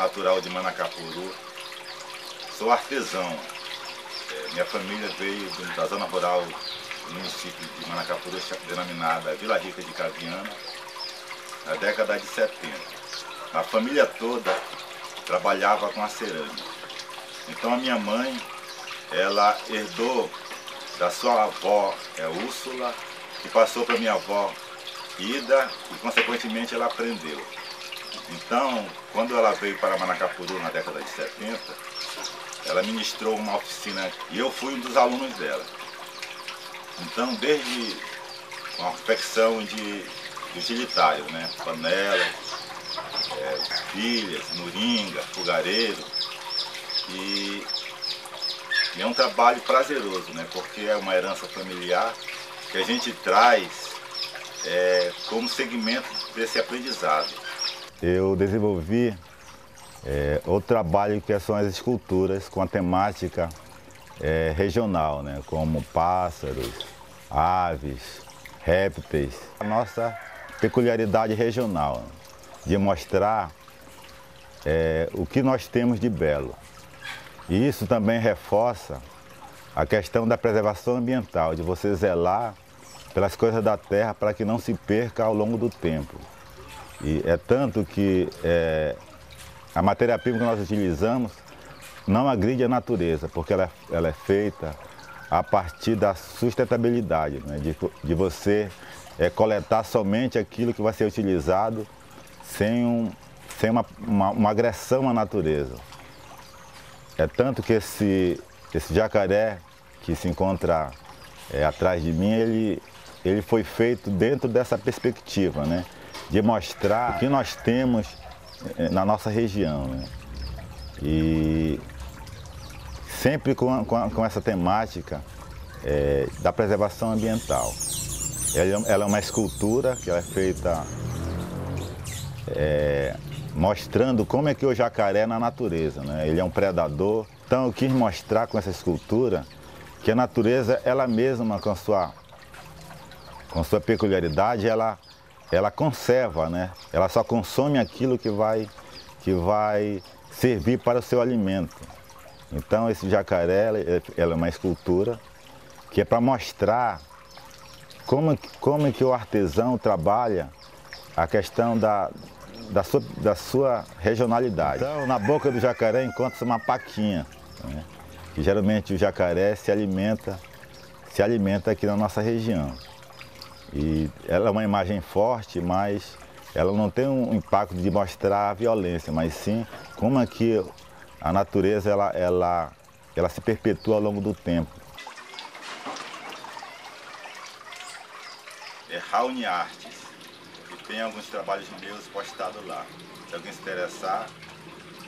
natural de Manacapuru, sou artesão. É, minha família veio da zona rural do município de Manacapuru, denominada Vila Rica de Caviana, na década de 70. A família toda trabalhava com a cerâmica. Então a minha mãe, ela herdou da sua avó, é Úrsula, que passou para minha avó Ida e consequentemente ela aprendeu. Então, quando ela veio para Manacapuru na década de 70, ela ministrou uma oficina e eu fui um dos alunos dela. Então, desde uma confecção de, de utilitário, né? Panela, é, pilhas, moringa, fogareiro. E, e é um trabalho prazeroso, né? Porque é uma herança familiar que a gente traz é, como segmento desse aprendizado. Eu desenvolvi é, outro trabalho que são as esculturas com a temática é, regional, né? como pássaros, aves, répteis. A nossa peculiaridade regional, de mostrar é, o que nós temos de belo. E isso também reforça a questão da preservação ambiental, de você zelar pelas coisas da terra para que não se perca ao longo do tempo. E é tanto que é, a matéria-prima que nós utilizamos não agride a natureza, porque ela, ela é feita a partir da sustentabilidade, né? de, de você é, coletar somente aquilo que vai ser utilizado sem, um, sem uma, uma, uma agressão à natureza. É tanto que esse, esse jacaré que se encontra é, atrás de mim, ele, ele foi feito dentro dessa perspectiva, né? De mostrar o que nós temos é, na nossa região, né? E sempre com, com, com essa temática é, da preservação ambiental. Ela, ela, é uma escultura que é feita é, mostrando como é que o jacaré é na natureza, né? Ele é um predador. Então eu quis mostrar com essa escultura que a natureza, ela mesma, com sua, com sua peculiaridade, ela, ela conserva, né? Ela só consome aquilo que vai, que vai servir para o seu alimento. Então esse jacaré, ela é uma escultura que é para mostrar como, como que o artesão trabalha a questão da, da, sua, da sua regionalidade. Então, na boca do jacaré encontra-se uma paquinha. Né? que geralmente o jacaré se alimenta, se alimenta aqui na nossa região. E ela é uma imagem forte, mas ela não tem um impacto de mostrar a violência, mas sim como é que a natureza ela, ela, ela se perpetua ao longo do tempo. É Rauni Artes, e tem alguns trabalhos meus postados lá. Se alguém se interessar,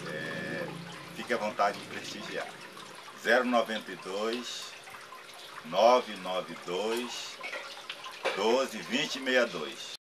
é, fique à vontade de prestigiar. 092 992 12 2062.